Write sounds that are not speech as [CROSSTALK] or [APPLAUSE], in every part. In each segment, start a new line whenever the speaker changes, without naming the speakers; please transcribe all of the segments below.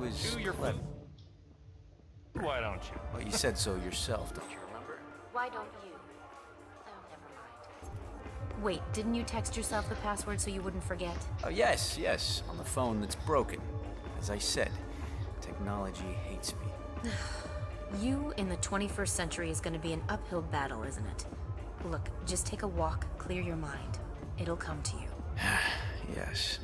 was
Chew your
clever.
Why don't you?
Well, you said so yourself, don't you remember?
Why don't you? Oh, never mind. Wait, didn't you text yourself the password so you wouldn't forget?
Oh, yes, yes, on the phone that's broken. As I said, technology hates me. [SIGHS]
You in the 21st century is going to be an uphill battle, isn't it? Look, just take a walk, clear your mind. It'll come to you. [SIGHS]
Yes.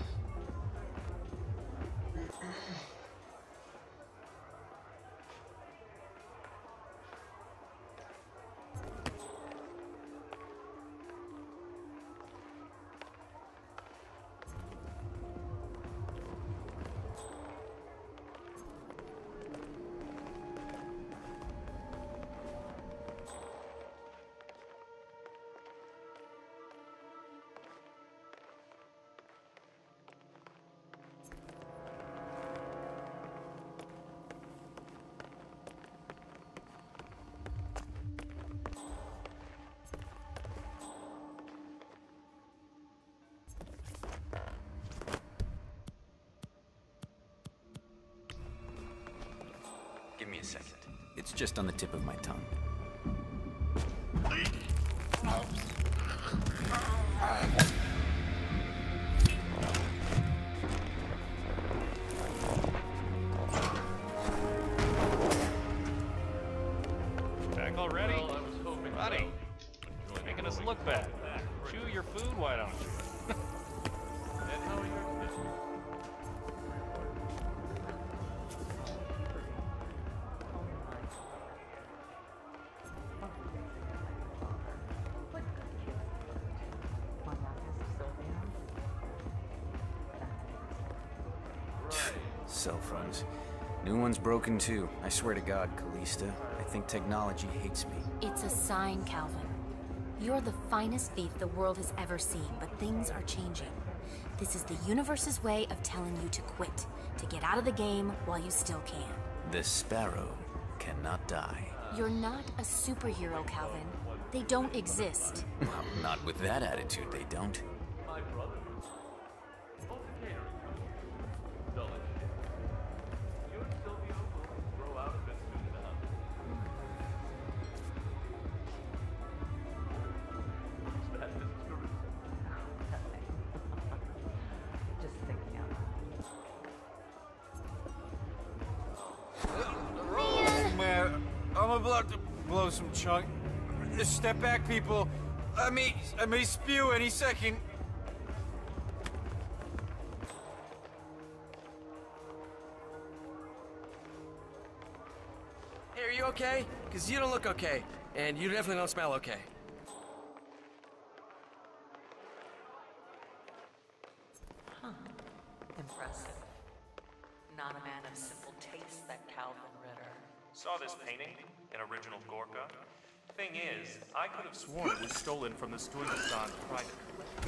Give me a second. It's just on the tip of my tongue.
Back already? Buddy, making us look bad. Chew your food, why don't you?
Cell phones. New one's broken too. I swear to God, Callista. I think technology hates me.
It's a sign, Kalvin. You're the finest thief the world has ever seen, but things are changing. This is the universe's way of telling you to quit, to get out of the game while you still can.
The sparrow cannot die.
You're not a superhero, Kalvin. They don't exist.
Well, not with that attitude, they don't.
I'm about to blow some chunk. Just step back, people. I may, I may spew any second.
Hey, are you okay? Because you don't look okay. And you definitely don't smell okay.
Impressive. Not a man of simple taste, that Kalvin Ritter.
Saw this painting an original Gorka? Thing is, I could have sworn it was stolen from the Stuyvesant private collection.